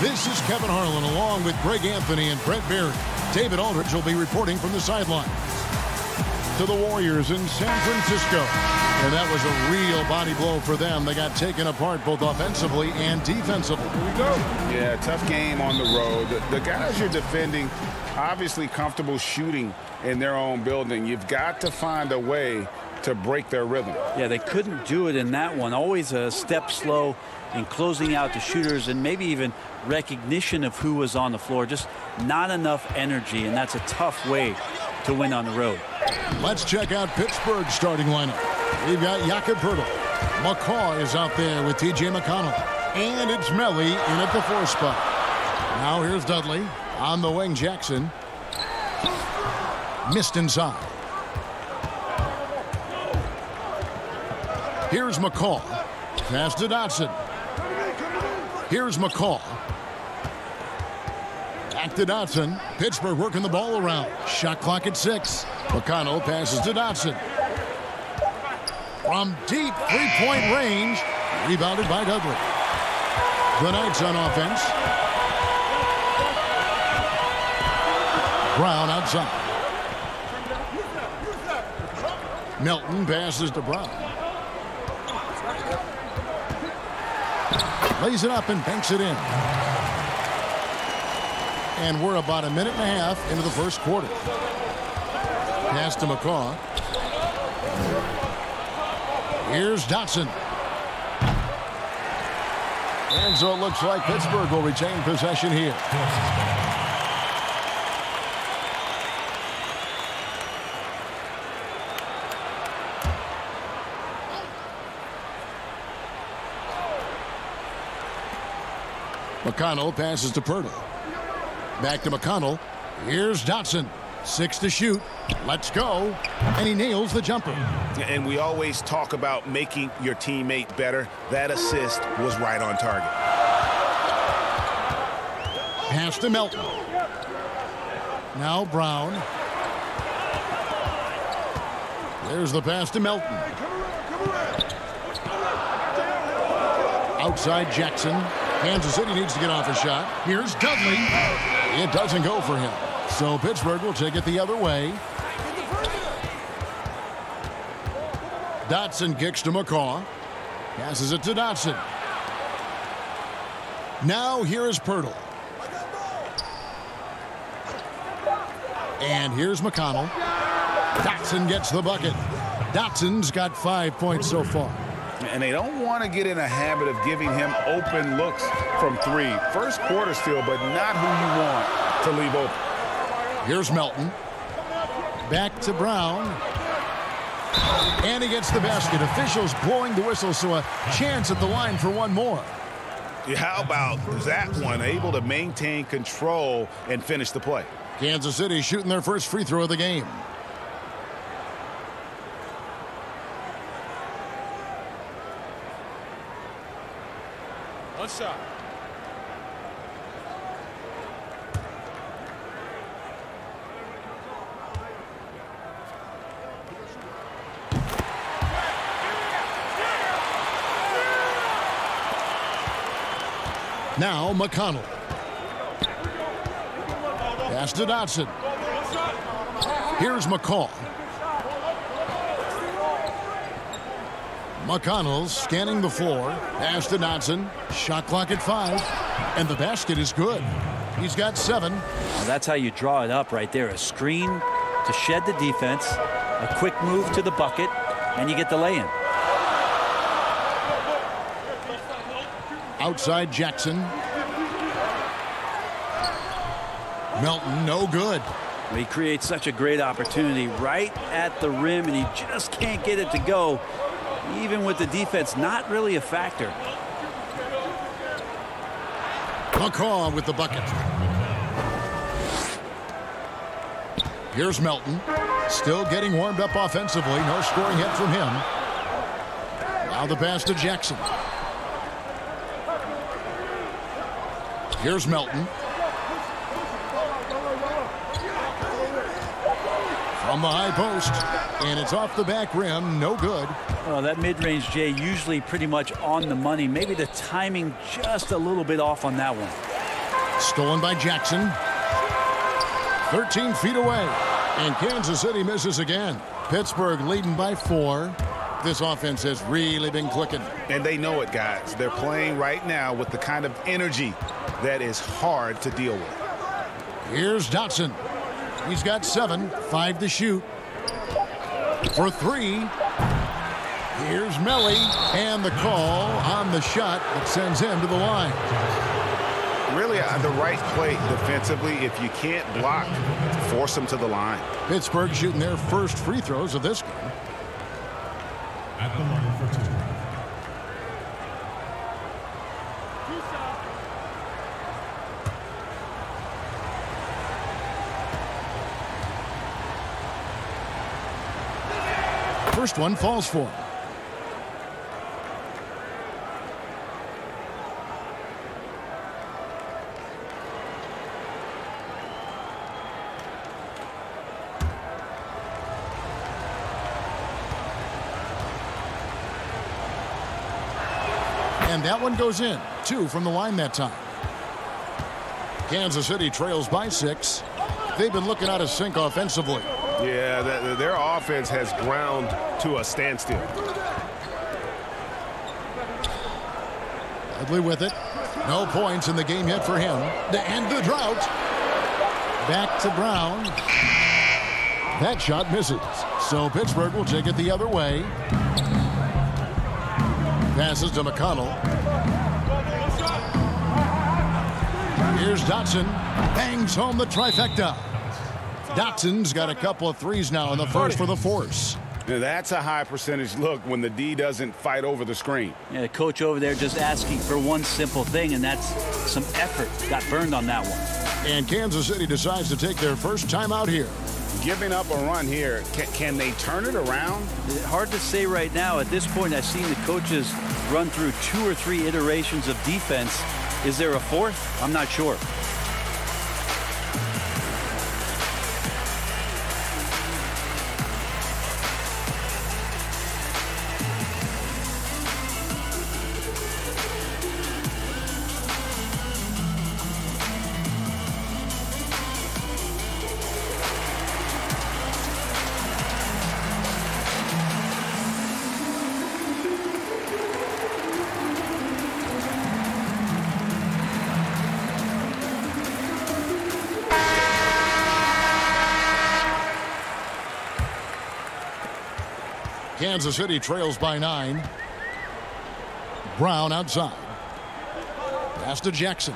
This is Kevin Harlan along with Greg Anthony and Brent Barry. David Aldridge will be reporting from the sideline. To the Warriors in San Francisco. And that was a real body blow for them. They got taken apart both offensively and defensively. Here we go. Yeah, tough game on the road. The, the guys you're defending obviously comfortable shooting in their own building. You've got to find a way to break their rhythm. Yeah, they couldn't do it in that one. Always a step slow in closing out the shooters and maybe even recognition of who was on the floor. Just not enough energy, and that's a tough way to win on the road. Let's check out Pittsburgh's starting lineup. We've got Jakob Poeltl. McCaw is out there with T.J. McConnell. And it's Melli in at the four spot. Now here's Dudley. On the wing, Jackson. Missed inside. Here's McCaw. Pass to Dotson. Here's McCaw. Back to Dotson. Pittsburgh working the ball around. Shot clock at six. McConnell passes to Dotson. From deep three-point range. Rebounded by Dudley. The Knights on offense. Brown outside. Melton passes to Brown. Lays it up and banks it in. And we're about a minute and a half into the first quarter. Pass to McCaw. Here's Dotson. And so it looks like Pittsburgh will retain possession here. McConnell passes to Poeltl. Back to McConnell. Here's Dotson. Six to shoot. Let's go. And he nails the jumper. And we always talk about making your teammate better. That assist was right on target. Pass to Melton. Now Brown. There's the pass to Melton. Outside Jackson. Kansas City needs to get off a shot. Here's Dudley. It doesn't go for him. So Pittsburgh will take it the other way. Dotson kicks to McCaw. Passes it to Dotson. Now here is Poeltl. And here's McConnell. Dotson gets the bucket. Dotson's got five points so far. And they don't want to get in a habit of giving him open looks from three. First quarter still, but not who you want to leave open. Here's Melton. Back to Brown. And he gets the basket. Officials blowing the whistle, so a chance at the line for one more. How about that one? Able to maintain control and finish the play. Kansas City shooting their first free throw of the game. One. Now McConnell. Pass to Dotson. Here's McCaw. McConnell scanning the floor. Pass to Dotson. Shot clock at five. And the basket is good. He's got seven. Well, that's how you draw it up right there. A screen to shed the defense, a quick move to the bucket, and you get the lay-in. Outside Jackson. Melton, no good. He creates such a great opportunity right at the rim, and he just can't get it to go, even with the defense not really a factor. McCaw with the bucket. Here's Melton. Still getting warmed up offensively. No scoring hit from him. Now the pass to Jackson. Here's Melton. From the high post. And it's off the back rim. No good. Well, that mid-range, Jay, usually pretty much on the money. Maybe the timing just a little bit off on that one. Stolen by Jackson. 13 feet away. And Kansas City misses again. Pittsburgh leading by four. This offense has really been clicking. And they know it, guys. They're playing right now with the kind of energy that is hard to deal with. Here's Dotson. He's got seven, five to shoot. For three. Here's Melli, and the call on the shot that sends him to the line. Really, uh, the right play defensively. If you can't block, force them to the line. Pittsburgh shooting their first free throws of this game. At the line for two. First one falls for. And that one goes in. Two from the line that time. Kansas City trails by six. They've been looking out of sync offensively. Yeah, the, their offense has ground to a standstill. Ugly with it. No points in the game yet for him. To end the drought. Back to Brown. That shot misses. So Pittsburgh will take it the other way. Passes to McConnell. Here's Dotson. Bangs home the trifecta. Dotson's got a couple of threes now in the first for the force. Now, that's a high percentage look when the D doesn't fight over the screen. Yeah, the coach over there just asking for one simple thing, and that's some effort. Got burned on that one. And Kansas City decides to take their first time out here. Giving up a run here, can, can they turn it around? Hard to say right now. At this point, I've seen the coaches run through two or three iterations of defense. Is there a fourth? I'm not sure. Kansas City trails by nine. Brown outside. Pass to Jackson.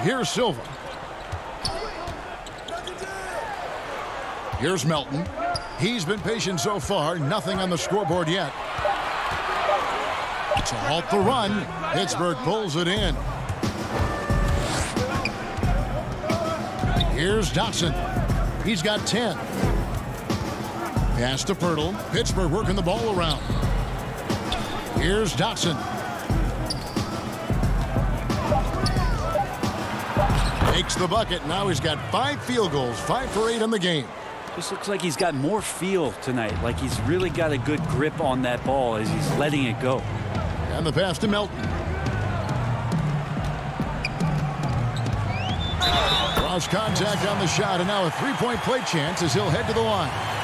Here's Silva. Here's Melton. He's been patient so far. Nothing on the scoreboard yet. To halt the run, Pittsburgh pulls it in. Here's Dotson. He's got 10. Pass to Poeltl. Pittsburgh working the ball around. Here's Dotson. Takes the bucket. Now he's got five field goals, five for eight in the game. Just looks like he's got more feel tonight. Like he's really got a good grip on that ball as he's letting it go. And the pass to Melton. Cross contact on the shot, and now a three-point play chance as he'll head to the line.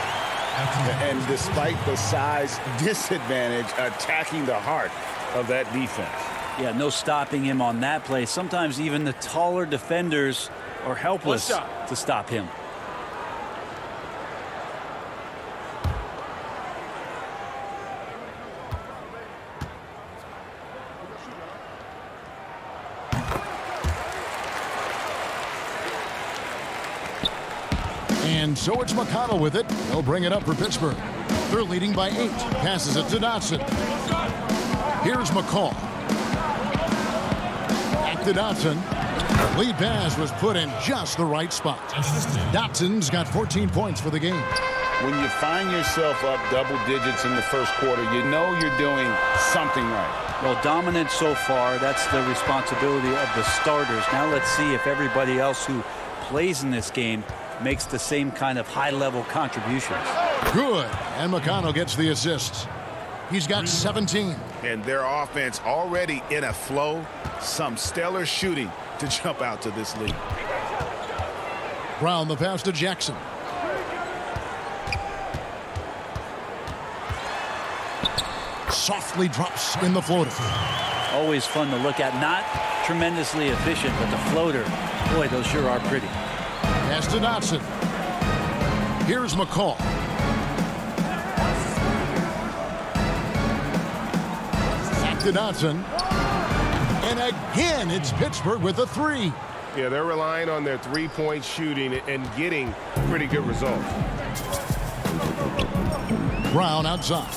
And despite the size disadvantage, attacking the heart of that defense. Yeah, no stopping him on that play. Sometimes even the taller defenders are helpless to stop him. And so it's McConnell with it. He'll bring it up for Pittsburgh. They're leading by eight. Passes it to Dotson. Here's McCaw. Back to Dotson. Lead pass was put in just the right spot. Dotson's got 14 points for the game. When you find yourself up double digits in the first quarter, you know you're doing something right. Well, dominant so far. That's the responsibility of the starters. Now let's see if everybody else who plays in this game makes the same kind of high-level contributions. Good. And McConnell gets the assist. He's got 17. And their offense already in a flow. some stellar shooting to jump out to this lead. Brown the pass to Jackson. Softly drops in the floater. Always fun to look at. Not tremendously efficient, but the floater, boy, those sure are pretty. Pass to Dotson. Here's McCaw. Back to Dotson. And again, it's Pittsburgh with a three. Yeah, they're relying on their three-point shooting and getting pretty good results. Brown outside.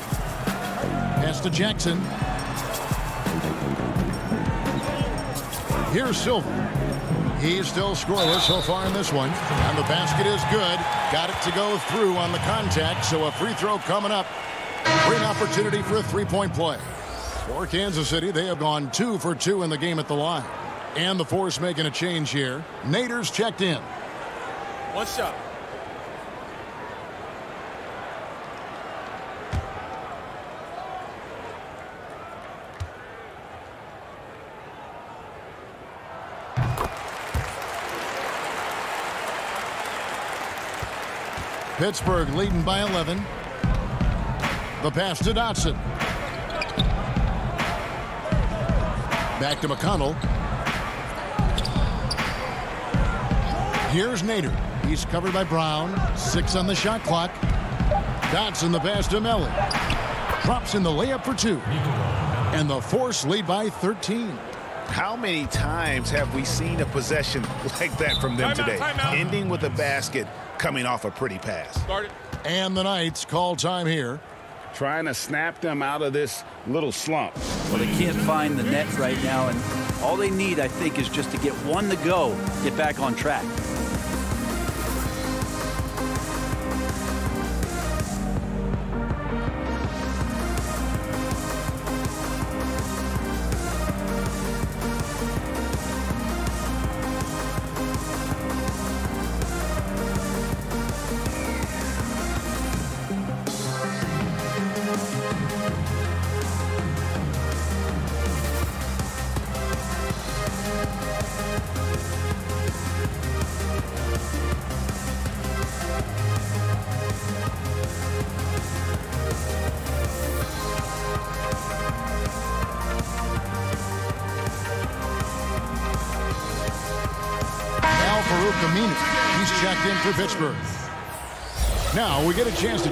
Pass to Jackson. Here's Silva. He's still scoreless so far in this one. And the basket is good. Got it to go through on the contact, so a free throw coming up. Great opportunity for a three-point play. For Kansas City, they have gone two for two in the game at the line. And the force making a change here. Nader's checked in. One shot. Pittsburgh leading by 11. The pass to Dotson. Back to McConnell. Here's Nader. He's covered by Brown. Six on the shot clock. Dotson the pass to Melli. Drops in the layup for two. And the Force lead by 13. How many times have we seen a possession like that from them Timeout, today? timeout. Ending with a basket coming off a pretty pass. Start it. And the Knights call time here. Trying to snap them out of this little slump. Well, they can't find the net right now, and all they need, I think, is just to get one to go, get back on track.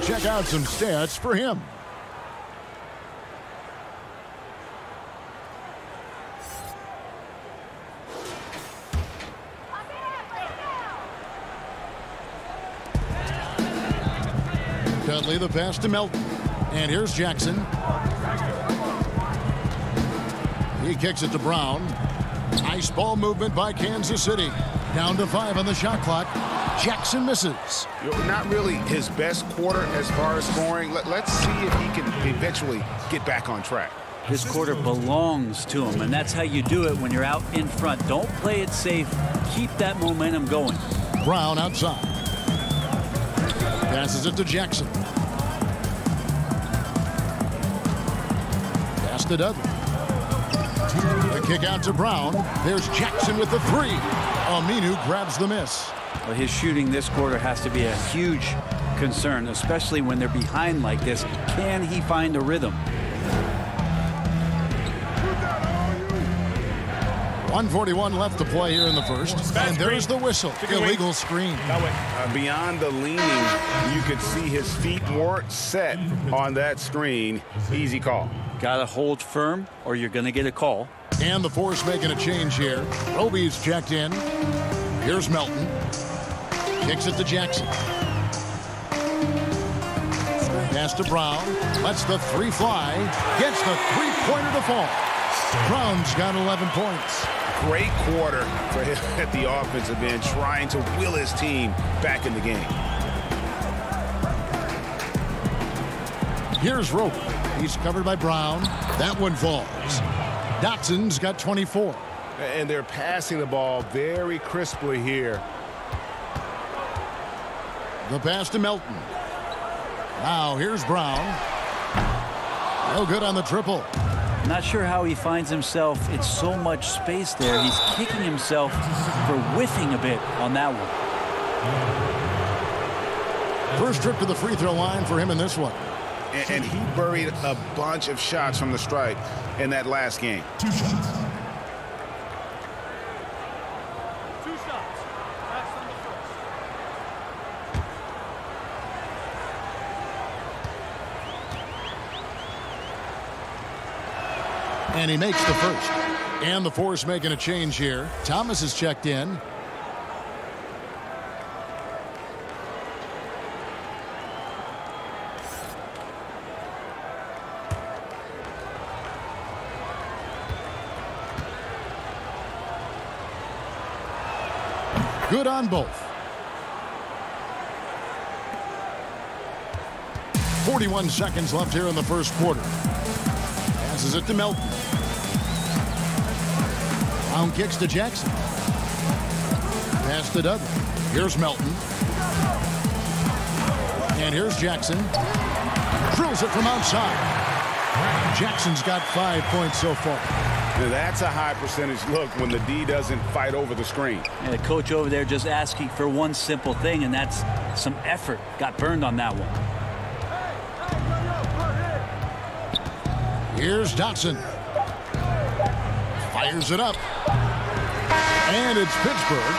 Check out some stats for him. Dudley the pass to Melton. And here's Jackson. He kicks it to Brown. Nice ball movement by Kansas City. Down to five on the shot clock. Jackson misses. Not really his best quarter as far as scoring. Let, let's see if he can eventually get back on track. This quarter belongs to him, and that's how you do it when you're out in front. Don't play it safe. Keep that momentum going. Brown outside. Passes it to Jackson. Pass to Dudley. The kick out to Brown. There's Jackson with the three. Aminu grabs the miss. But his shooting this quarter has to be a huge concern, especially when they're behind like this. Can he find a rhythm? 141 left to play here in the first. And there's the whistle. Illegal screen. Uh, beyond the leaning, you could see his feet weren't set on that screen. Easy call. Got to hold firm, or you're going to get a call. And the force making a change here. Roby's checked in. Here's Melton. Kicks it to Jackson. Pass to Brown. Lets the three fly. Gets the three-pointer to fall. Brown's got 11 points. Great quarter for him at the offensive end, trying to will his team back in the game. Here's Roby. He's covered by Brown. That one falls. Dotson's got 24. And they're passing the ball very crisply here. The pass to Melton. Now here's Brown. No good on the triple. Not sure how he finds himself in so much space there. He's kicking himself for whiffing a bit on that one. First trip to the free throw line for him in this one. And, and he buried a bunch of shots from the stripe in that last game. Two shots. Two shots. That's on the first. And he makes the first. And the force making a change here. Thomas is checked in. Good on both. 41 seconds left here in the first quarter. Passes it to Melton. Brown kicks to Jackson. Pass to Dudley. Here's Melton. And here's Jackson. Drills it from outside. Jackson's got five points so far. Now, that's a high percentage look when the D doesn't fight over the screen. And the coach over there just asking for one simple thing, and that's some effort. Got burned on that one. Here's Dotson. Fires it up. And it's Pittsburgh.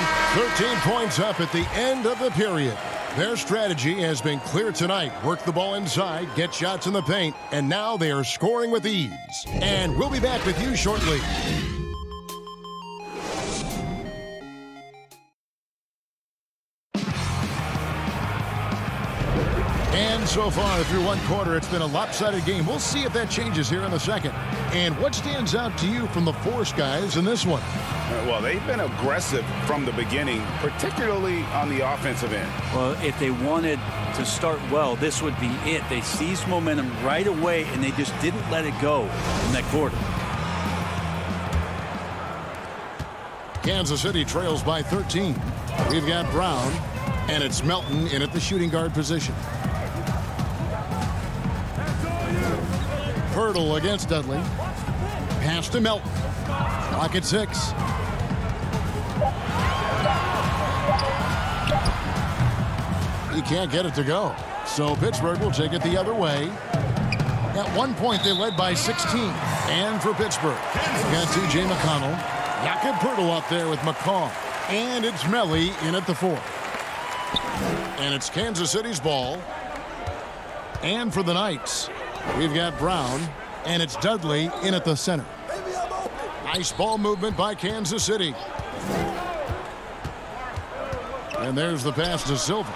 13 points up at the end of the period. Their strategy has been clear tonight. Work the ball inside, get shots in the paint, and now they are scoring with ease. And we'll be back with you shortly. So far, through one quarter, it's been a lopsided game. We'll see if that changes here in the second. And what stands out to you from the Force guys in this one? Uh, Well, they've been aggressive from the beginning, particularly on the offensive end. Well, if they wanted to start well, this would be it. They seized momentum right away, and they just didn't let it go in that quarter. Kansas City trails by 13. We've got Brown, and it's Melton in at the shooting guard position. Hurdle against Dudley. Pass to Melton. Clock at six. He can't get it to go. So Pittsburgh will take it the other way. At one point, they led by 16. And for Pittsburgh, they've got T.J. McConnell. Jakob Poeltl up there with McCaw. And it's Melli in at the four. And it's Kansas City's ball. And for the Knights, we've got Brown. And it's Dudley in at the center. Nice ball movement by Kansas City. And there's the pass to Silva.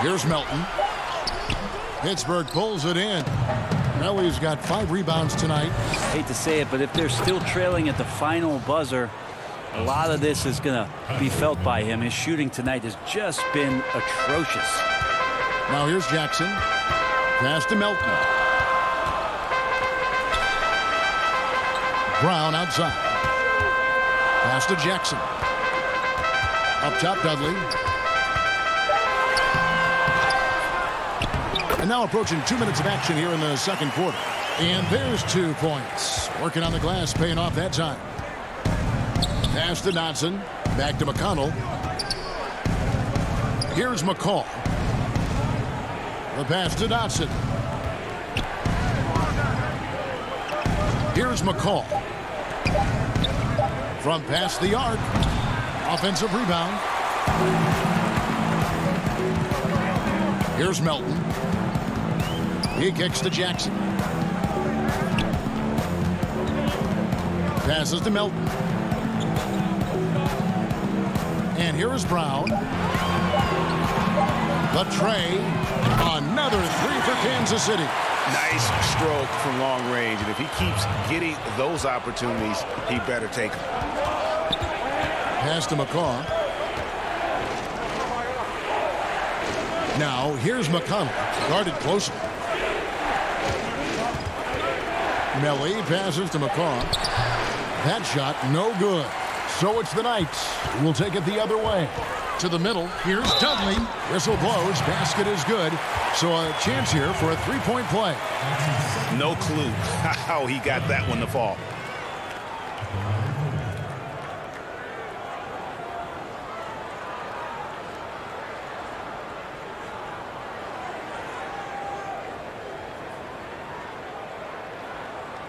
Here's Melton. Pittsburgh pulls it in. Melli's got five rebounds tonight. Hate to say it, but if they're still trailing at the final buzzer, a lot of this is going to be felt by him. His shooting tonight has just been atrocious. Now here's Jackson. Pass to Melton. Brown outside. Pass to Jackson. Up top, Dudley. And now approaching two minutes of action here in the second quarter. And there's two points. Working on the glass, paying off that time. Pass to Dotson. Back to McConnell. Here's McCaw. The pass to Dotson. Here's McCaw. From past the arc. Offensive rebound. Here's Melton. He kicks to Jackson. Passes to Melton. And here is Brown. The tray. Another three for Kansas City. Nice stroke from long range. And if he keeps getting those opportunities, he better take them. Pass to McCaw. Now, here's McConnell. Guarded closely. Melli passes to McCaw. That shot, no good. So it's the Knights. who will take it the other way. To the middle. Here's Dudley. Whistle blows. Basket is good. So a chance here for a three-point play. No clue how he got that one to fall.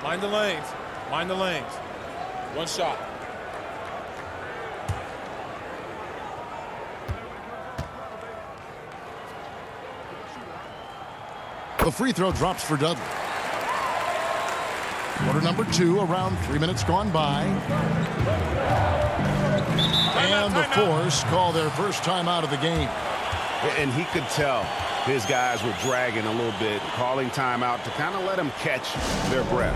Mind the lanes. Mind the lanes. One shot. The free throw drops for Dudley. Quarter number two, around three minutes gone by. And the Force call their first time out of the game. And he could tell his guys were dragging a little bit, calling timeout to kind of let them catch their breath.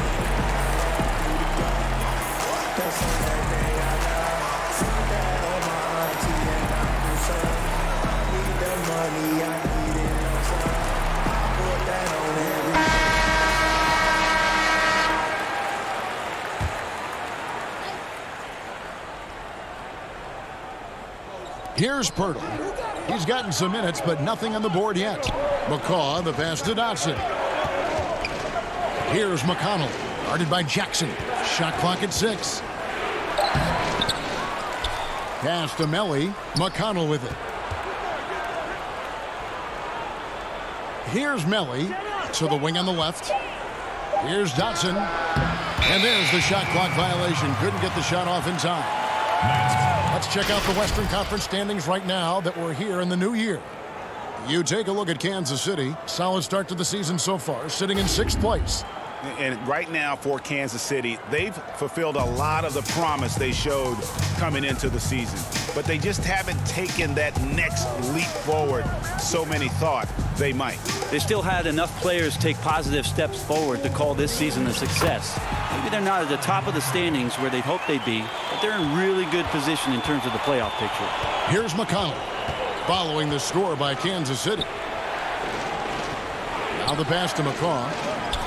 Here's Poeltl. He's gotten some minutes, but nothing on the board yet. McCaw, the pass to Dotson. Here's McConnell, guarded by Jackson. Shot clock at six. Pass to Melli. McConnell with it. Here's Melli to the wing on the left. Here's Dotson. And there's the shot clock violation. Couldn't get the shot off in time. Let's check out the Western Conference standings right now that we're here in the new year. You take a look at Kansas City. Solid start to the season so far, sitting in sixth place. And right now for Kansas City, they've fulfilled a lot of the promise they showed coming into the season. But they just haven't taken that next leap forward so many thought they might. They still had enough players take positive steps forward to call this season a success. Maybe they're not at the top of the standings where they'd hope they'd be, but they're in really good position in terms of the playoff picture. Here's McConnell following the score by Kansas City. Now the pass to McCaw.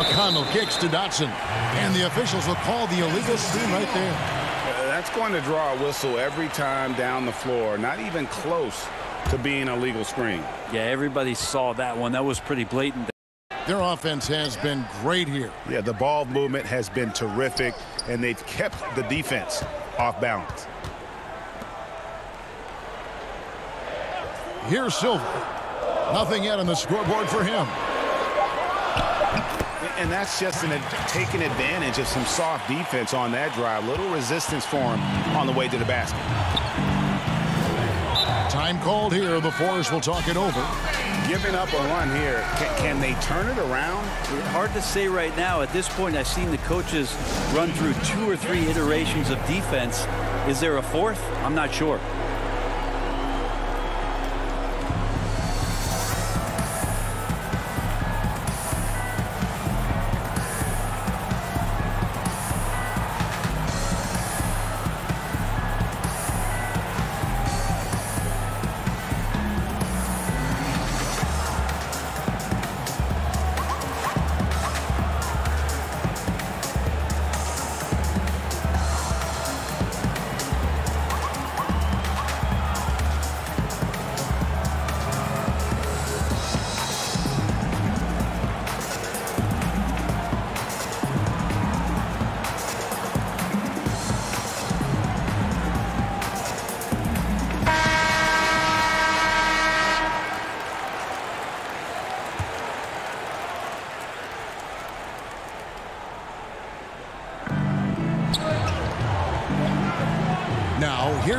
McConnell kicks to Dotson. And the officials will call the illegal screen right there. Uh, that's going to draw a whistle every time down the floor. Not even close to being a legal screen. Yeah, everybody saw that one. That was pretty blatant. Their offense has been great here. Yeah, the ball movement has been terrific, and they've kept the defense off balance. Here's Silva. Nothing yet on the scoreboard for him. And that's just an, taking advantage of some soft defense on that drive. Little resistance for him on the way to the basket. Time called here. The Force will talk it over. Giving up a run here. Can, can they turn it around? Hard to say right now. At this point, I've seen the coaches run through two or three iterations of defense. Is there a fourth? I'm not sure.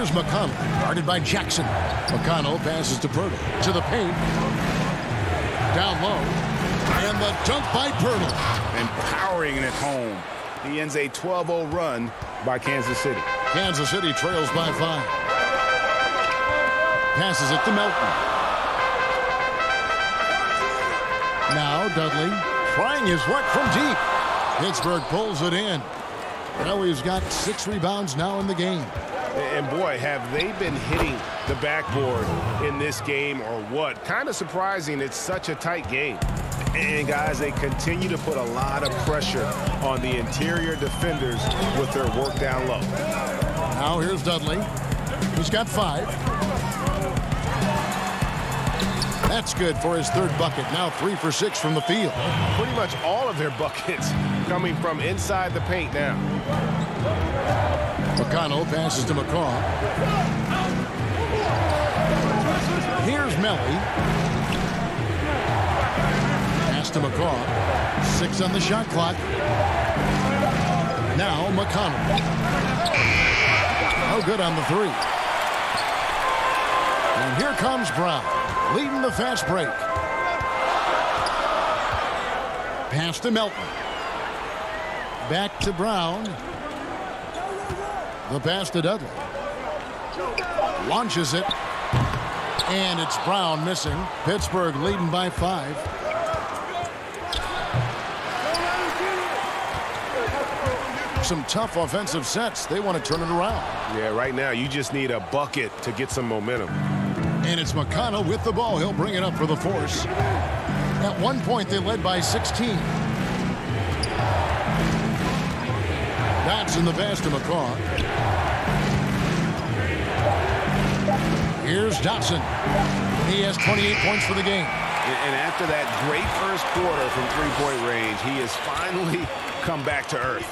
Here's McConnell, guarded by Jackson. McConnell passes to Poeltl. To the paint. Down low. And the dunk by Poeltl. Empowering it home. He ends a 12-0 run by Kansas City. Kansas City trails by five. Passes it to Melton. Now Dudley trying his luck from deep. Pittsburgh pulls it in. Well, he's got six rebounds now in the game. And boy, have they been hitting the backboard in this game or what? Kind of surprising. It's such a tight game. And guys, they continue to put a lot of pressure on the interior defenders with their work down low. Now here's Dudley. He's got five. That's good for his third bucket. Now three for six from the field. Pretty much all of their buckets coming from inside the paint now. McConnell passes to McCaw. Here's Melli. Pass to McCaw. Six on the shot clock. Now McConnell. No good on the three. And here comes Brown, leading the fast break. Pass to Melton. Back to Brown. The pass to Dudley. Launches it. And it's Brown missing. Pittsburgh leading by five. Some tough offensive sets. They want to turn it around. Yeah, right now you just need a bucket to get some momentum. And it's McConnell with the ball. He'll bring it up for the force. At one point, they led by 16. That's in the pass to McCaw. Here's Dotson. He has 28 points for the game. And after that great first quarter from three-point range, he has finally come back to earth.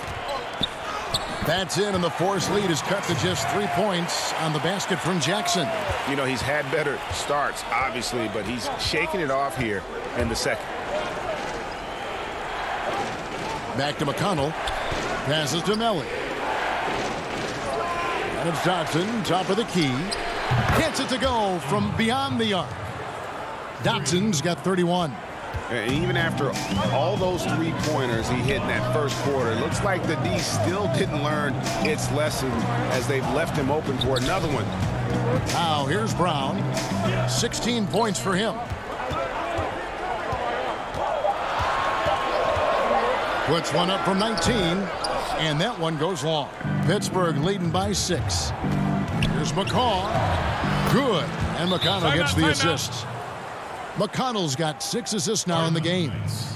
That's in, and the force lead is cut to just three points on the basket from Jackson. You know, he's had better starts, obviously, but he's shaking it off here in the second. Back to McConnell. Passes to Melli. And it's Dotson, top of the key. Gets it to go from beyond the arc. Dotson's got 31. And even after all those three-pointers he hit in that first quarter, it looks like the D still didn't learn its lesson as they've left him open for another one. Now here's Brown. 16 points for him. Puts one up from 19, and that one goes long. Pittsburgh leading by six. Here's McCaw. Good. And McConnell gets the assist. McConnell's got six assists now in the game.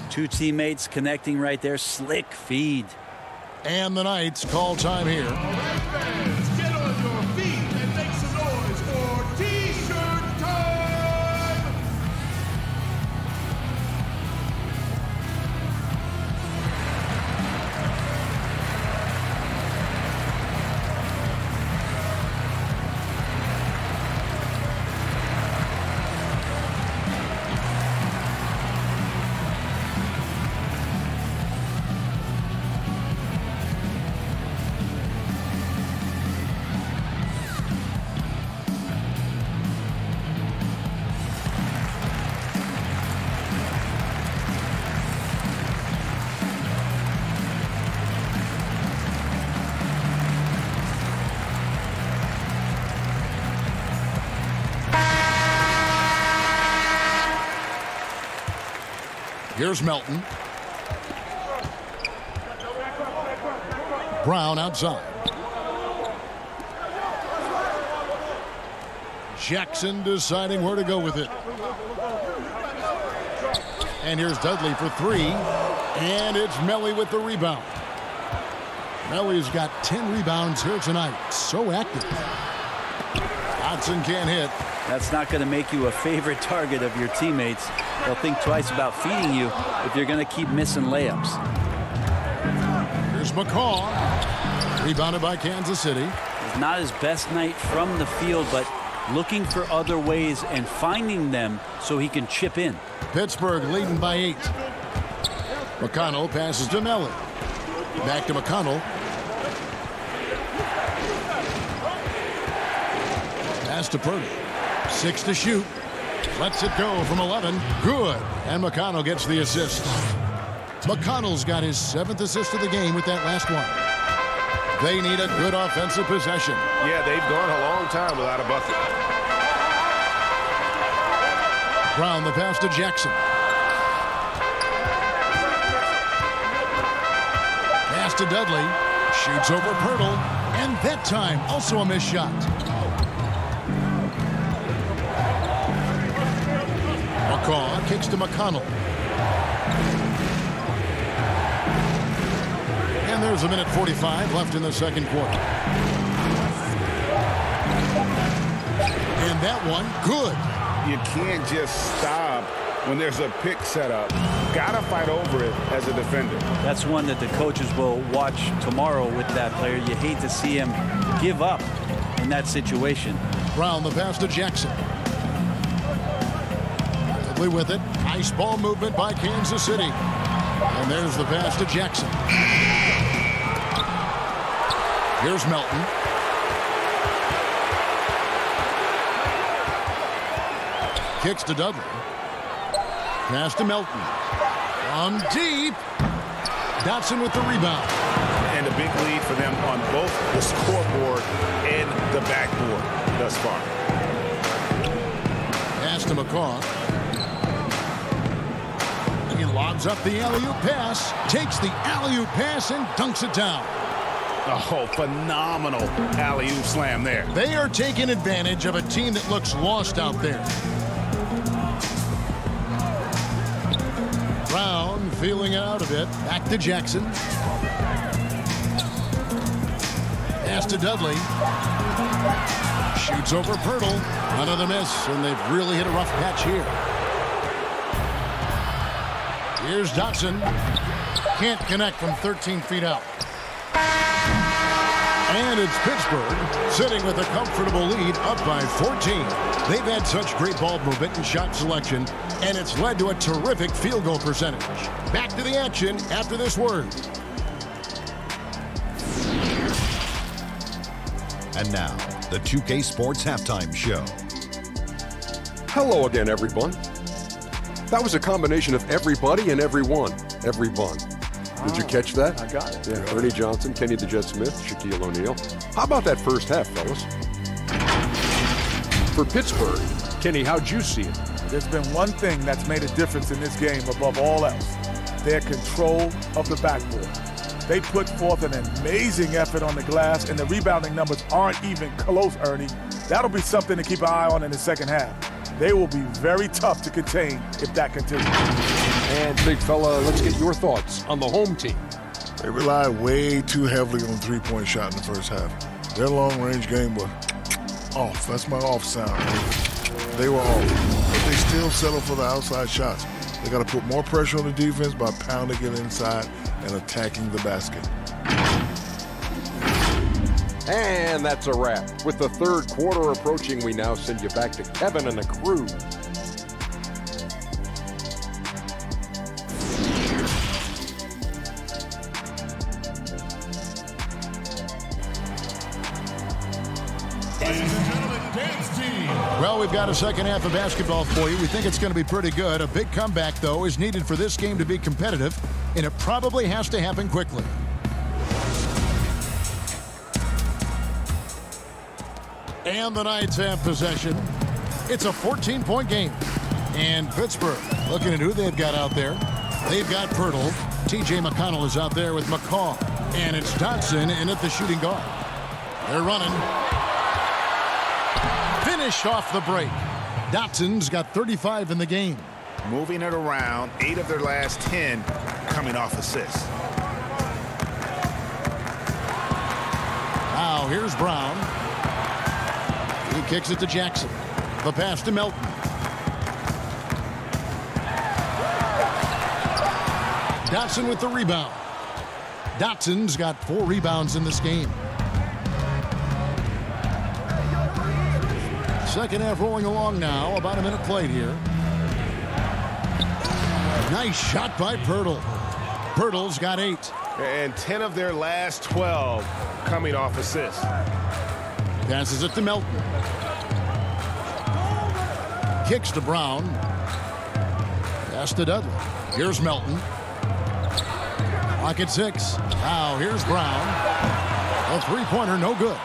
Two teammates connecting right there. Slick feed. And the Knights call time here. Melton. Brown outside. Jackson deciding where to go with it. And here's Dudley for three. And it's Melli with the rebound. Melli's got 10 rebounds here tonight. So active. Dotson can't hit. That's not going to make you a favorite target of your teammates. They'll think twice about feeding you if you're going to keep missing layups. Here's McCaw. Rebounded by Kansas City. It's not his best night from the field, but looking for other ways and finding them so he can chip in. Pittsburgh leading by eight. McConnell passes to Melli. Back to McConnell. Pass to Purdy. Six to shoot. Lets it go from 11. Good. And McConnell gets the assist. McConnell's got his seventh assist of the game with that last one. They need a good offensive possession. Yeah, they've gone a long time without a bucket. Brown the pass to Jackson. Pass to Dudley. Shoots over Poeltl. And that time, also a missed shot. Kicks to McConnell. And there's a minute 45 left in the second quarter. And that one, good. You can't just stop when there's a pick set up. Got to fight over it as a defender. That's one that the coaches will watch tomorrow with that player. You hate to see him give up in that situation. Brown the pass to Jackson. With it. Nice ball movement by Kansas City. And there's the pass to Jackson. Here's Melton. Kicks to Dudley. Pass to Melton. From deep. Dotson with the rebound. And a big lead for them on both the scoreboard and the backboard thus far. Pass to McCaw. Lobs up the alley-oop pass, takes the alley-oop pass and dunks it down. Oh, phenomenal alley-oop slam there. They are taking advantage of a team that looks lost out there. Brown feeling out a bit. Back to Jackson. Pass to Dudley. Shoots over Poeltl. Another miss, and they've really hit a rough patch here. Here's Dotson. Can't connect from 13 feet out. And it's Pittsburgh sitting with a comfortable lead up by 14. They've had such great ball movement and shot selection, and it's led to a terrific field goal percentage. Back to the action after this word. And now, the 2K Sports Halftime Show. Hello again, everyone. That was a combination of everybody and everyone. Everyone. Did you ah, catch that? I got it. Yeah, Ernie Johnson, Kenny the Jet Smith, Shaquille O'Neal. How about that first half, fellas? For Pittsburgh, Kenny, how'd you see it? There's been one thing that's made a difference in this game above all else their control of the backboard. They put forth an amazing effort on the glass, and the rebounding numbers aren't even close, Ernie. That'll be something to keep an eye on in the second half. They will be very tough to contain if that continues. And, big fella, let's get your thoughts on the home team. They relied way too heavily on three-point shot in the first half. Their long-range game was off. That's my off sound. They were off. But they still settle for the outside shots. They got to put more pressure on the defense by pounding it inside and attacking the basket. And that's a wrap. With the third quarter approaching, we now send you back to Kevin and the crew. Ladies and gentlemen, dance team. Well, we've got a second half of basketball for you. We think it's going to be pretty good. A big comeback, though, is needed for this game to be competitive, and it probably has to happen quickly. And the Knights have possession. It's a 14-point game. And Pittsburgh, looking at who they've got out there. They've got Poeltl. T.J. McConnell is out there with McCaw. And it's Dotson in at the shooting guard. They're running. Finish off the break. Dotson's got 35 in the game. Moving it around, eight of their last 10 coming off assists. Now here's Brown. Kicks it to Jackson. The pass to Melton. Dotson with the rebound. Dotson's got four rebounds in this game. Second half rolling along now. About a minute played here. Nice shot by Poeltl. Poeltl's got eight. And 10 of their last 12 coming off assists. Passes it to Melton. Kicks to Brown. Pass to Dudley. Here's Melton. Clock at six. Now here's Brown. A three-pointer, no good.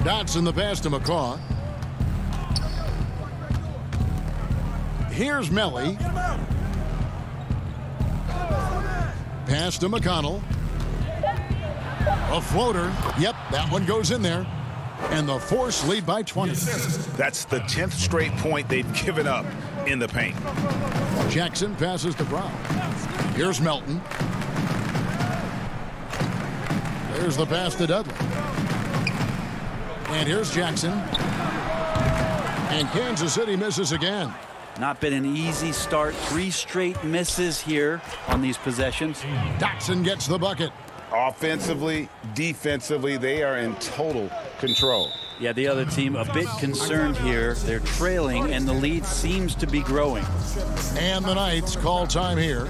Dotson the pass to McCaw. Here's Melli. Pass to McConnell. A floater. Yep, that one goes in there. And the Force lead by 20. That's the 10th straight point they've given up in the paint. Jackson passes to Brown. Here's Melton. There's the pass to Dudley. And here's Jackson. And Kansas City misses again. Not been an easy start. Three straight misses here on these possessions. Dotson gets the bucket. Offensively, defensively, they are in total control. Yeah, the other team a bit concerned here. They're trailing, and the lead seems to be growing. And the Knights call time here.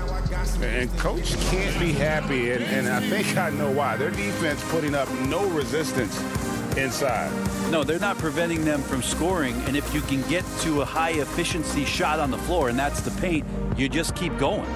And coach can't be happy, and, and I think I know why. Their defense putting up no resistance inside. No, they're not preventing them from scoring, and if you can get to a high efficiency shot on the floor, and that's the paint, you just keep going.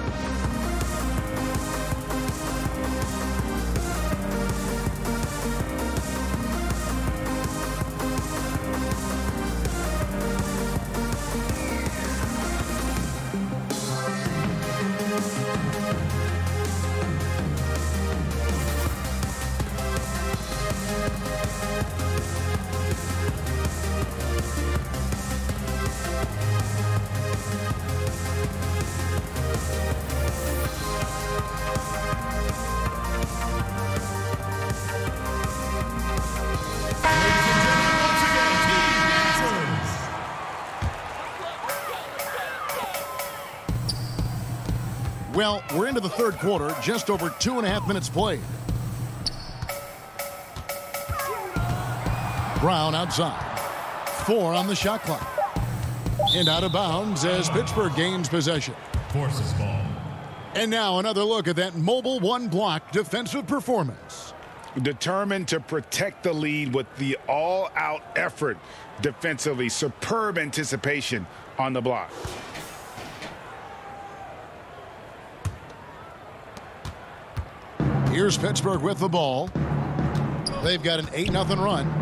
We're into the third quarter, just over two and a half minutes played. Brown outside. Four on the shot clock. And out of bounds as Pittsburgh gains possession. Forces ball. And now another look at that mobile one block defensive performance. Determined to protect the lead with the all-out effort defensively. Superb anticipation on the block. Here's Pittsburgh with the ball. They've got an 8-0 run.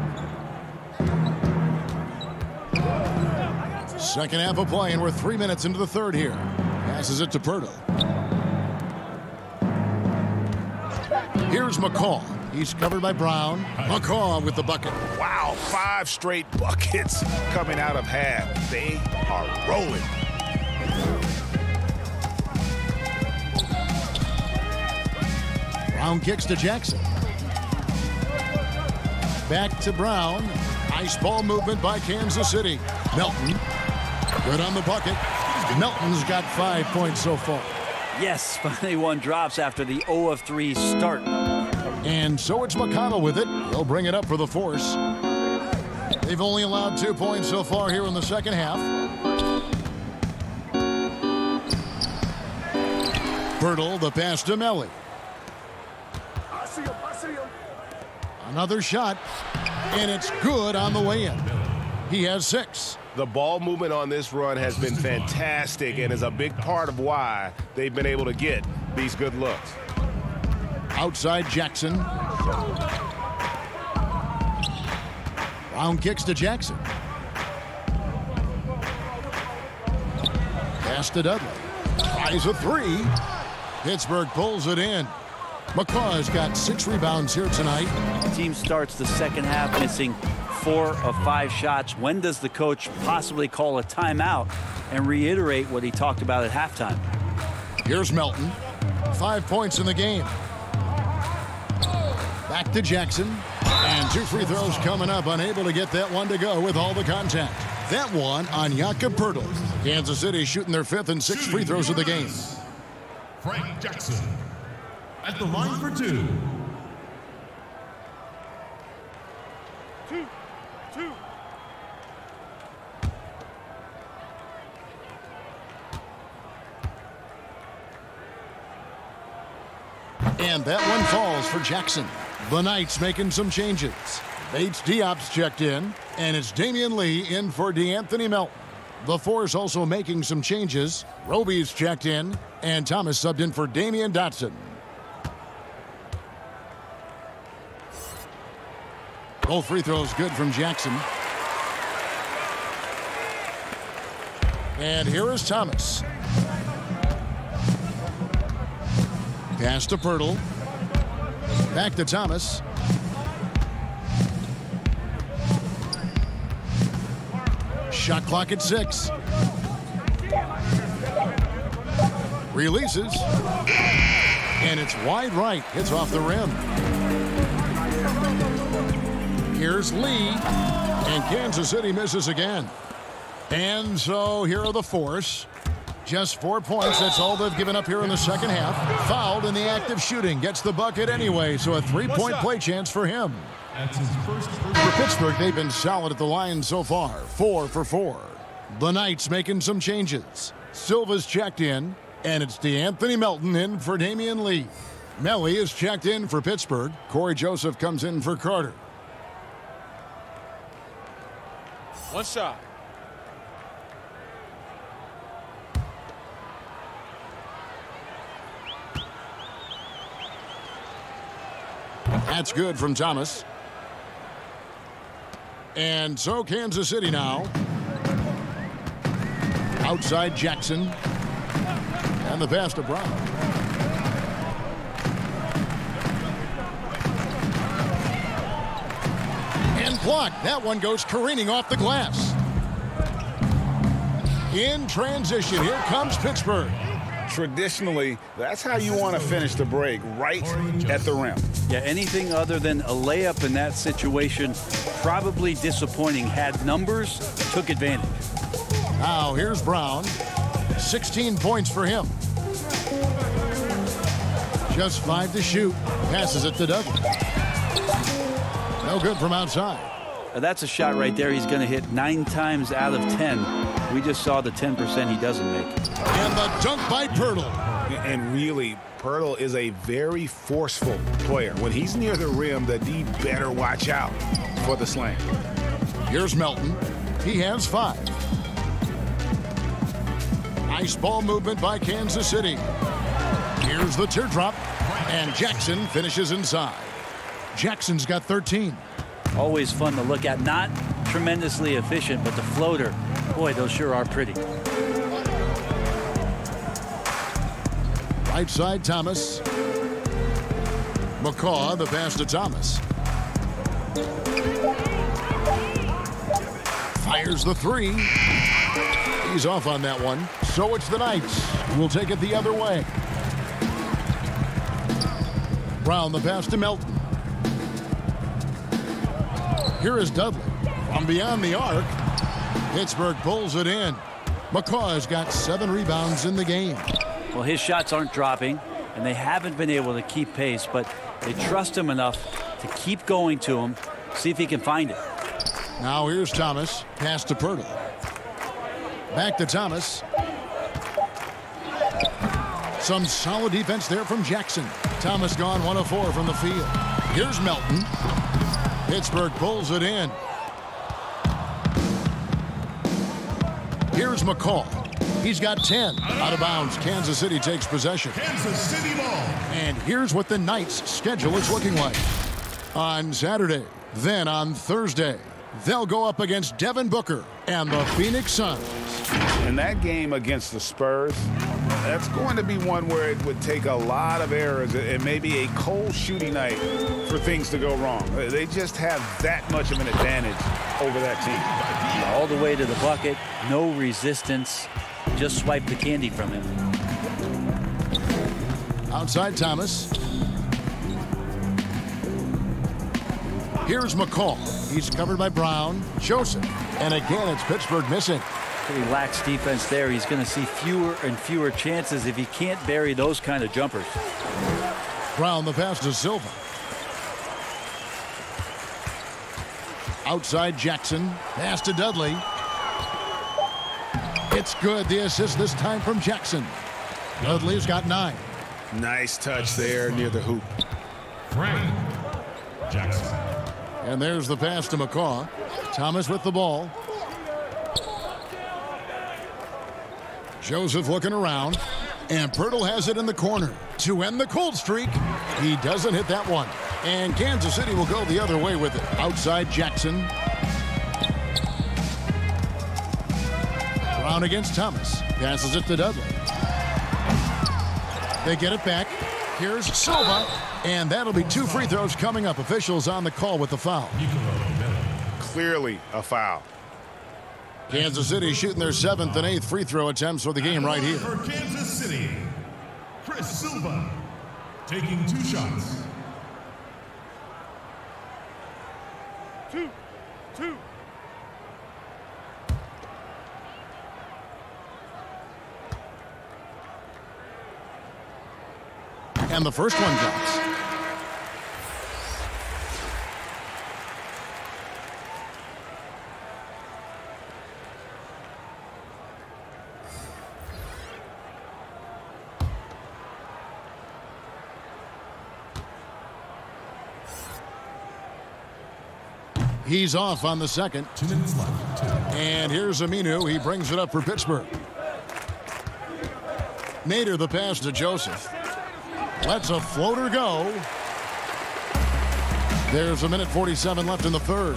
Second half of play, and we're three minutes into the third here. Passes it to Poeltl. Here's McCaw. He's covered by Brown. McCaw with the bucket. Wow, five straight buckets coming out of half. They are rolling. Brown kicks to Jackson. Back to Brown. Ice ball movement by Kansas City. Melton. Good on the bucket. Melton's got five points so far. Yes, finally one drops after the 0 of 3 start. And so it's McConnell with it. He'll bring it up for the force. They've only allowed two points so far here in the second half. Poeltl, the pass to Melli. Another shot, and it's good on the way in. He has six. The ball movement on this run has been fantastic and is a big part of why they've been able to get these good looks. Outside Jackson. Round kicks to Jackson. Pass to Dudley. Tries a three. Pittsburgh pulls it in. McCaw's got six rebounds here tonight. The team starts the second half missing four of five shots. When does the coach possibly call a timeout and reiterate what he talked about at halftime? Here's Melton. Five points in the game. Back to Jackson. And two free throws coming up. Unable to get that one to go with all the contact. That one on Jakob Poeltl. Kansas City shooting their fifth and sixth free throws of the game. Frank Jackson at the line for two. Two. Two. And that one falls for Jackson. The Knights making some changes. Bates Diop's checked in, and it's Damion Lee in for DeAnthony Melton. The Force also making some changes. Roby's checked in, and Thomas subbed in for Damyean Dotson. Both free throws good from Jackson. And here is Thomas. Pass to Poeltl. Back to Thomas. Shot clock at six. Releases. And it's wide right. Hits off the rim. Here's Lee. And Kansas City misses again. And so here are the Force. Just four points. That's all they've given up here in the second half. Fouled in the act of shooting. Gets the bucket anyway. So a three-point play chance for him. For Pittsburgh, they've been solid at the line so far. Four for four. The Knights making some changes. Silva's checked in. And it's DeAnthony Melton in for Damion Lee. Melli is checked in for Pittsburgh. Cory Joseph comes in for Carter. One shot. That's good from Thomas. And so Kansas City now. Outside Jackson. And the pass to Brown. Blocked. That one goes careening off the glass. In transition, here comes Pittsburgh. Traditionally, that's how you want to finish the break, right at the rim. Yeah, anything other than a layup in that situation, probably disappointing. Had numbers, took advantage. Now here's Brown. 16 points for him. Just five to shoot. Passes it to Douglas. No good from outside. Now that's a shot right there. He's going to hit nine times out of 10. We just saw the 10% he doesn't make. And the dunk by Poeltl. And really, Poeltl is a very forceful player. When he's near the rim, the D better watch out for the slam. Here's Melton. He has five. Nice ball movement by Kansas City. Here's the teardrop. And Jackson finishes inside. Jackson's got 13. Always fun to look at. Not tremendously efficient, but the floater, boy, those sure are pretty. Right side, Thomas. McCaw, the pass to Thomas. Fires the three. He's off on that one. So it's the Knights. We'll take it the other way. Brown, the pass to Melton. Here is Dudley. From beyond the arc, Pittsburgh pulls it in. McCaw has got seven rebounds in the game. Well, his shots aren't dropping, and they haven't been able to keep pace, but they trust him enough to keep going to him, see if he can find it. Now here's Thomas. Pass to Poeltl. Back to Thomas. Some solid defense there from Jackson. Thomas gone 1 of 4 from the field. Here's Melton. Pittsburgh pulls it in. Here's McCaw. He's got 10. Out of bounds. Kansas City takes possession. Kansas City ball. And here's what the Knights' schedule is looking like. On Saturday, then on Thursday, they'll go up against Devin Booker and the Phoenix Suns. In that game against the Spurs, that's going to be one where it would take a lot of errors and maybe a cold shooting night for things to go wrong. They just have that much of an advantage over that team. All the way to the bucket, no resistance, just swipe the candy from him. Outside Thomas. Here's McCaw. He's covered by Brown. Joseph. And again, it's Pittsburgh missing. Pretty lax defense there. He's going to see fewer and fewer chances if he can't bury those kind of jumpers. Brown, the pass to Silva. Outside Jackson. Pass to Dudley. It's good. The assist this time from Jackson. Dudley's got nine. Nice touch there near the hoop. Frank Jackson. And there's the pass to McCaw. Thomas with the ball. Joseph looking around. And Poeltl has it in the corner to end the cold streak. He doesn't hit that one. And Kansas City will go the other way with it. Outside Jackson. Brown against Thomas. Passes it to Dudley. They get it back. Here's Silva. And that'll be two free throws coming up. Officials on the call with the foul. Clearly a foul. Kansas City shooting their seventh and eighth free throw attempts for the game right here. For Kansas City, Chris Silva taking two shots. Two, two. And the first one drops. He's off on the second. Two minutes left. And here's Aminu. He brings it up for Pittsburgh. Nader the pass to Joseph. Lets a floater go. There's a minute 47 left in the third.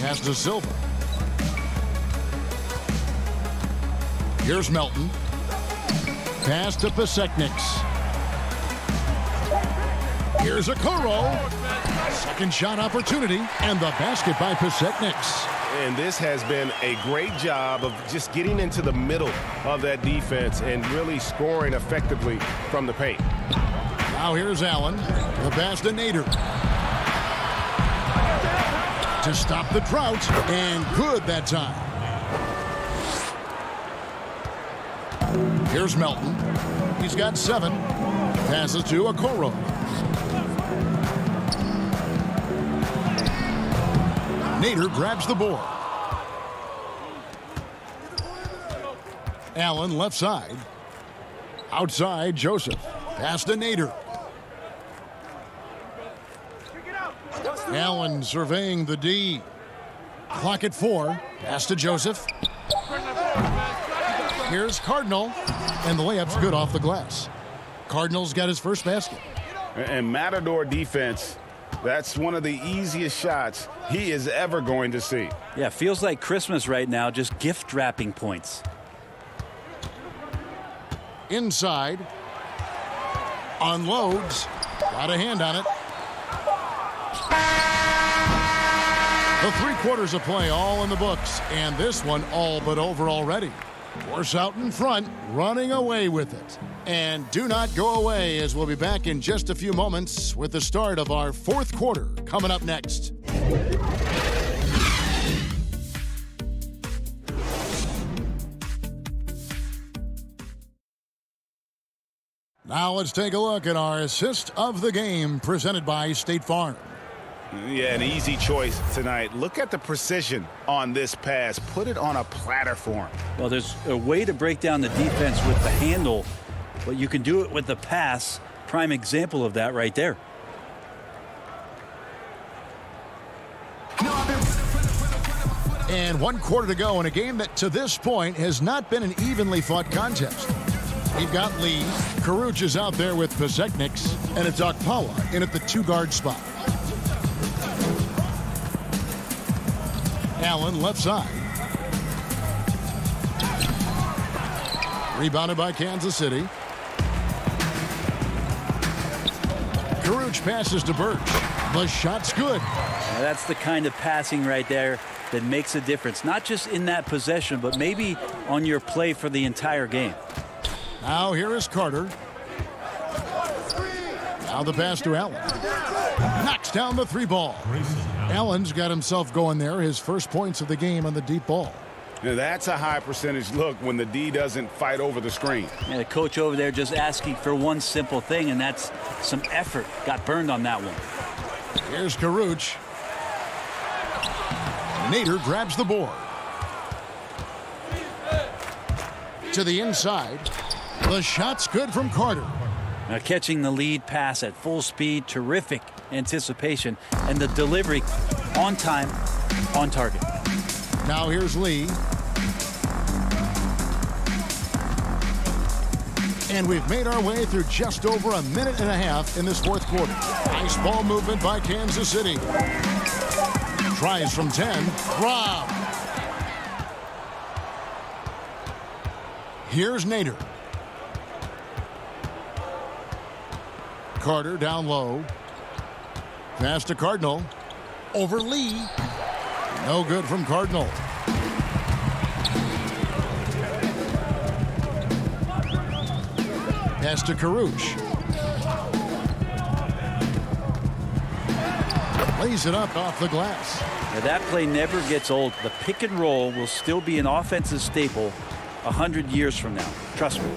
Pass to Silva. Here's Melton. Pass to Pasecniks. Here's a Okoro. Second shot opportunity, and the basket by Pasecniks. And this has been a great job of just getting into the middle of that defense and really scoring effectively from the paint. Now here's Allen. The pass to Nader. To stop the drought, and good that time. Here's Melton. He's got seven. Passes to Okoro. Nader grabs the board. Allen left side. Outside, Joseph. Pass to Nader. Allen surveying the D. Clock at four. Pass to Joseph. Here's Cardinal. And the layup's good off the glass. Cardinal's got his first basket. And Matador defense, that's one of the easiest shots he is ever going to see. Yeah, feels like Christmas right now, just gift wrapping points. Inside. Unloads. Got a hand on it. The three quarters of play all in the books, and this one all but over already. Force out in front, running away with it. And do not go away as we'll be back in just a few moments with the start of our fourth quarter coming up next. Now let's take a look at our assist of the game presented by State Farm. Yeah, an easy choice tonight. Look at the precision on this pass. Put it on a platter for him. Well, there's a way to break down the defense with the handle, but you can do it with the pass. Prime example of that right there. And one quarter to go in a game that to this point has not been an evenly fought contest. We've got Lee. Kurucs is out there with Pasecniks, and it's Okpala in at the two guard spot. Allen left side. Rebounded by Kansas City. Kurucs passes to Birch. The shot's good. Now that's the kind of passing right there that makes a difference, not just in that possession, but maybe on your play for the entire game. Now here is Carter. Now the pass to Allen. Knocks down the three ball. Allen's got himself going there. His first points of the game on the deep ball. Now that's a high percentage look when the D doesn't fight over the screen. And the coach over there just asking for one simple thing, and that's some effort. Got burned on that one. Here's Kurucs. Nader grabs the board. To the inside. The shot's good from Carter. Now catching the lead pass at full speed, terrific anticipation, and the delivery on time, on target. Now here's Lee. And we've made our way through just over a minute and a half in this fourth quarter. Nice ball movement by Kansas City. Tries from 10. Rob. Here's Nader. Carter down low. Pass to Cardinal. Over Lee. No good from Cardinal. Pass to Kurucs. Lays it up off the glass. Now that play never gets old. The pick and roll will still be an offensive staple 100 years from now. Trust me.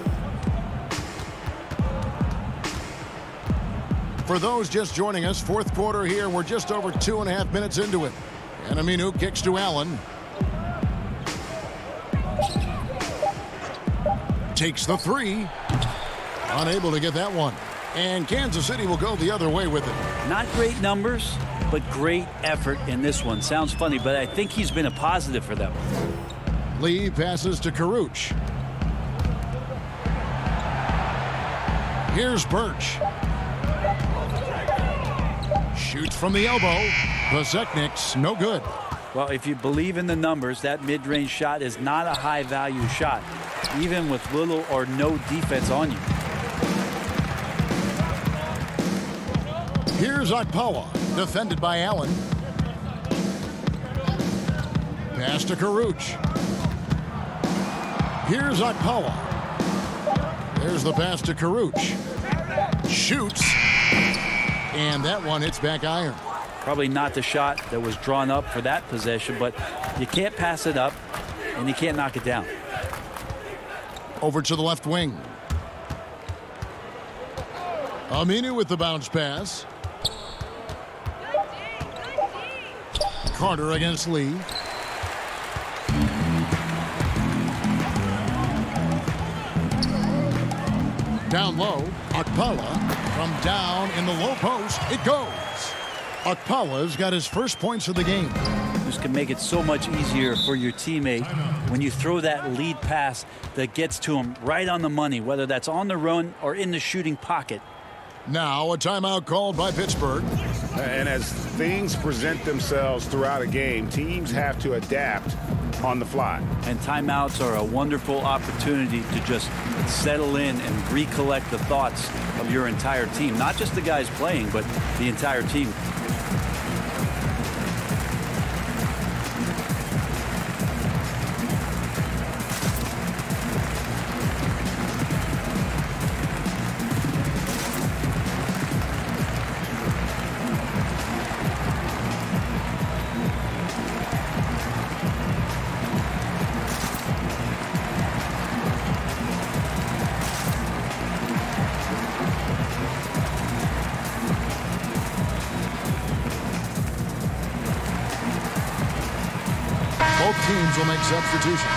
For those just joining us, fourth quarter here. We're just over two and a half minutes into it. And Aminu kicks to Allen. Takes the three. Unable to get that one. And Kansas City will go the other way with it. Not great numbers, but great effort in this one. Sounds funny, but I think he's been a positive for them. Lee passes to Kurucs. Here's Birch. Shoots from the elbow. Pasecnik's no good. Well, if you believe in the numbers, that mid-range shot is not a high-value shot, even with little or no defense on you. Here's Okpala, defended by Allen. Pass to Kurucs. Here's Okpala. There's the pass to Kurucs. Shoots. And that one hits back iron. Probably not the shot that was drawn up for that possession, but you can't pass it up and you can't knock it down. Over to the left wing. Aminu with the bounce pass. Carter against Lee. Down low, Okpala from down in the low post. It goes. Okpala's got his first points of the game. This can make it so much easier for your teammate when you throw that lead pass that gets to him right on the money, whether that's on the run or in the shooting pocket. Now a timeout called by Pittsburgh. And as things present themselves throughout a game, teams have to adapt on the fly. And timeouts are a wonderful opportunity to just settle in and recollect the thoughts of your entire team. Not just the guys playing, but the entire team. Will substitutions.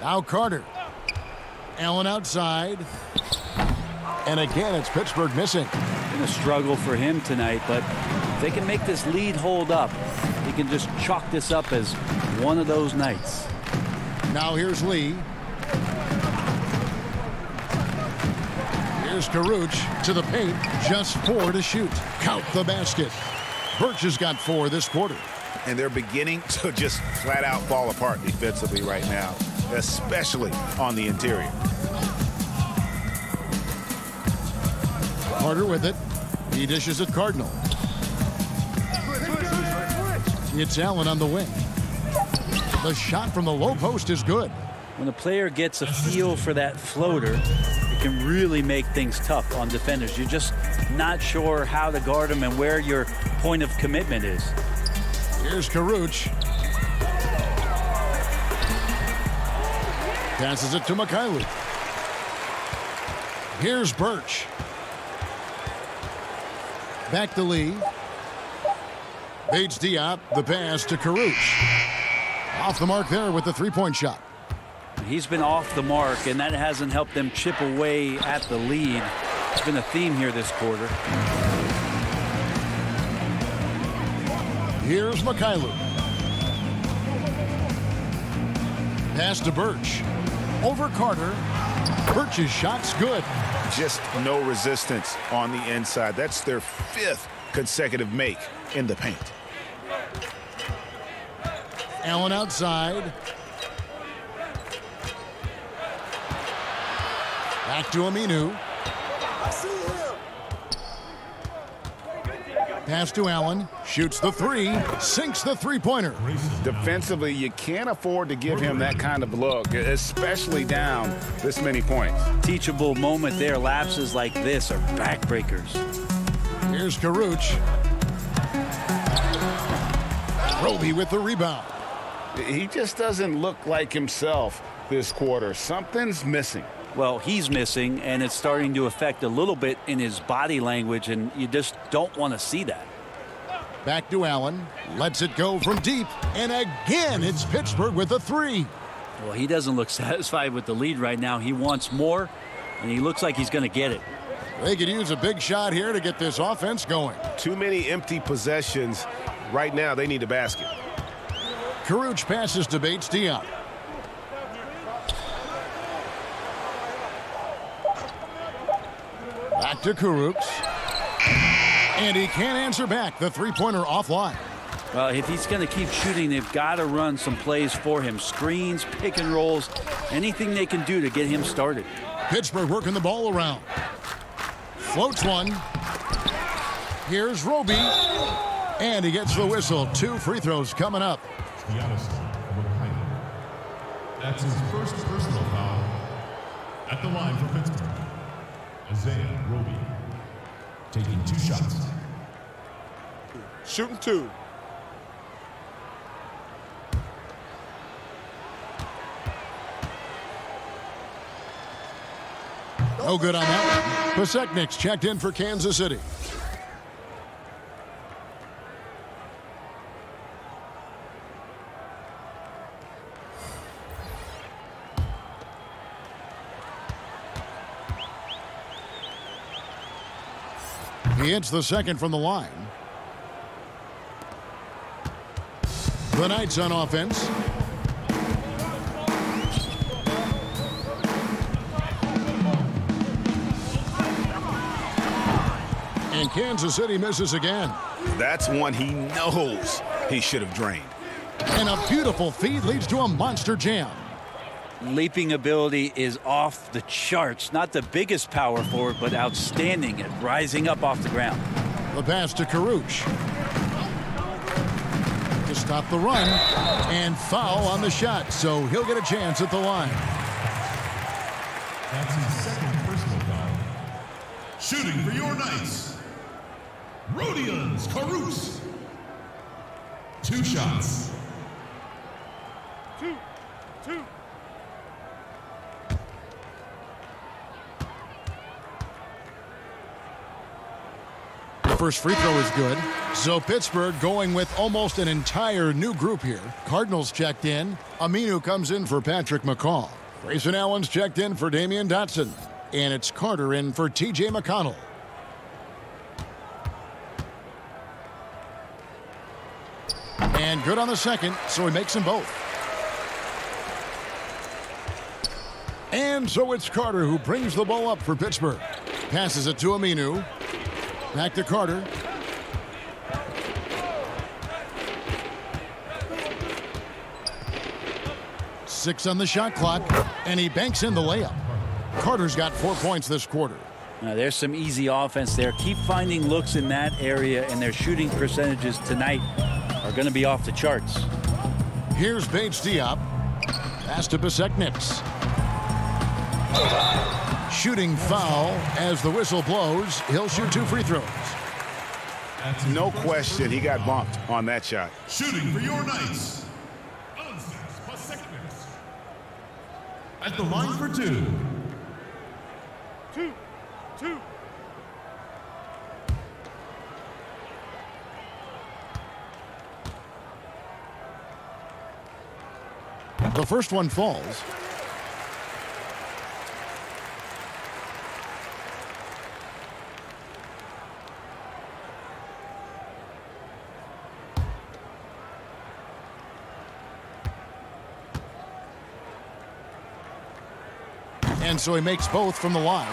Now Carter. Allen outside. And again, it's Pittsburgh missing. Been a struggle for him tonight, but if they can make this lead hold up, he can just chalk this up as one of those nights. Now here's Lee. Here's Kurucs to the paint. Just four to shoot. Count the basket. Birch has got four this quarter. And they're beginning to just flat out fall apart defensively right now, especially on the interior. Carter with it. He dishes it Cardinal. It's Allen on the wing. The shot from the low post is good. When a player gets a feel for that floater, it can really make things tough on defenders. You're just not sure how to guard them and where your point of commitment is. Here's Kurucs. Passes it to Mykhailiuk. Here's Birch. Back to Lee. Bates Diop, the pass to Kurucs. Off the mark there with the three-point shot. He's been off the mark, and that hasn't helped them chip away at the lead. It's been a theme here this quarter. Here's Mykhailiuk. Pass to Birch. Over Carter. Birch's shot's good. Just no resistance on the inside. That's their fifth consecutive make in the paint. Allen outside. Back to Aminu. Pass to Allen. Shoots the three. Sinks the three-pointer. Defensively, you can't afford to give him that kind of look, especially down this many points. Teachable moment there. Lapses like this are backbreakers. Here's Kurucs. Roby with the rebound. He just doesn't look like himself this quarter. Something's missing. Well, he's missing, and it's starting to affect a little bit in his body language, and you just don't want to see that. Back to Allen. Lets it go from deep. And again, it's Pittsburgh with a three. Well, he doesn't look satisfied with the lead right now. He wants more, and he looks like he's going to get it. They could use a big shot here to get this offense going. Too many empty possessions. Right now, they need a basket. Kurucs passes to Bates Diop. Back to Kurucs. And he can't answer back. The three-pointer offline. Well, if he's going to keep shooting, they've got to run some plays for him. Screens, pick and rolls, anything they can do to get him started. Pittsburgh working the ball around. Floats one. Here's Roby. And he gets the whistle. Two free throws coming up. That's his first personal foul at the line for Pittsburgh. Isaiah Roby taking two shots. Shooting two. No good on that one. Pasecnik's checked in for Kansas City. He hits the second from the line. The Knights on offense. And Kansas City misses again. That's one he knows he should have drained. And a beautiful feed leads to a monster jam. Leaping ability is off the charts. Not the biggest power forward, but outstanding at rising up off the ground. The pass to Kurucs. To stop the run. And foul on the shot, so he'll get a chance at the line. That's his second personal foul. Shooting for your Knights. Rodions Kurucs. Two shots. Two. Two. First free throw is good. So Pittsburgh going with almost an entire new group here. Cardinals checked in. Aminu comes in for Patrick McCaw. Grayson Allen's checked in for Damyean Dotson. And it's Carter in for TJ McConnell. And good on the second, so he makes them both. And so it's Carter who brings the ball up for Pittsburgh. Passes it to Aminu. Back to Carter. Six on the shot clock, and he banks in the layup. Carter's got four points this quarter. Now, there's some easy offense there. Keep finding looks in that area, and their shooting percentages tonight are going to be off the charts. Here's Bates Diop. Pass to Pasecniks. Shooting foul as the whistle blows. He'll shoot two free throws. No question he got bumped on that shot. Shooting for your Knights. At the line for two. Two. Two. The first one falls. And so he makes both from the line.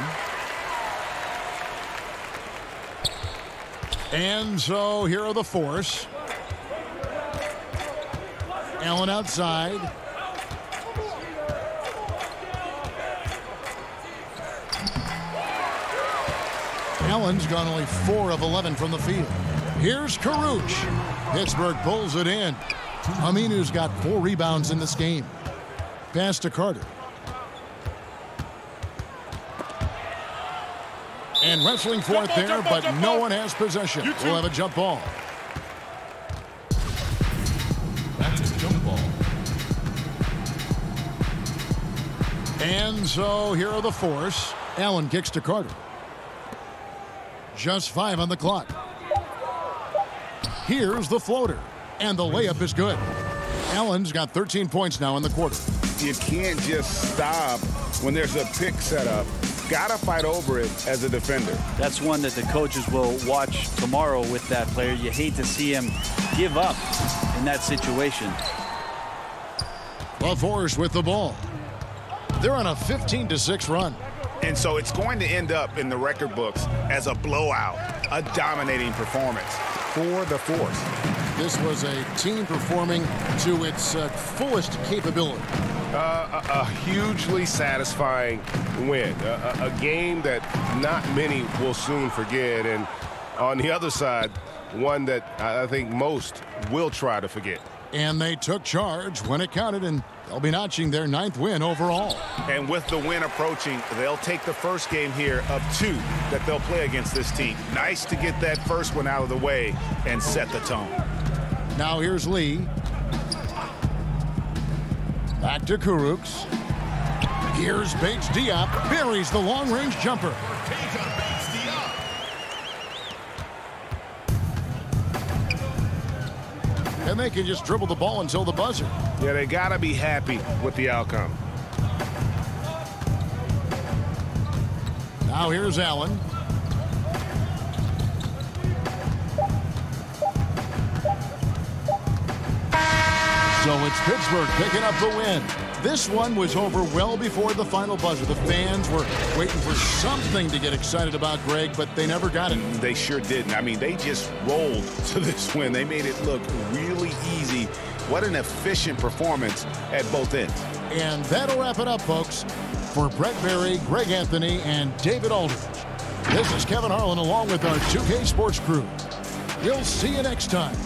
And so here are the force. Allen outside. Allen's gone only 4 of 11 from the field. Here's Kurucs. Pittsburgh pulls it in. Aminu's got four rebounds in this game. Pass to Carter. Wrestling for it there, but no one has possession. We'll have a jump ball. That's a jump ball. And so here are the force. Allen kicks to Carter. Just five on the clock. Here's the floater. And the layup is good. Allen's got 13 points now in the quarter. You can't just stop when there's a pick set up. Gotta fight over it as a defender. That's one that the coaches will watch tomorrow with that player. You hate to see him give up in that situation. The Force with the ball. They're on a 15 to 6 run. And so it's going to end up in the record books as a blowout, a dominating performance for the Force. This was a team performing to its uh, fullest capability. Uh, a, a, hugely satisfying win. A, a, a game that not many will soon forget. And on the other side, one that I think most will try to forget. And they took charge when it counted, and they'll be notching their ninth win overall. And with the win approaching, they'll take the first game here of two that they'll play against this team. Nice to get that first one out of the way and set the tone. Now here's Lee. Back to Kurucs. Here's Bates Diop. Buries the long-range jumper. And they can just dribble the ball until the buzzer. Yeah, they got to be happy with the outcome. Now here's Allen. So it's Pittsburgh picking up the win. This one was over well before the final buzzer. The fans were waiting for something to get excited about, Greg, but they never got it. They sure didn't. I mean, they just rolled to this win. They made it look really easy. What an efficient performance at both ends. And that'll wrap it up, folks. For Brent Barry, Greg Anthony, and David Aldridge, this is Kevin Harlan along with our 2K Sports crew. We'll see you next time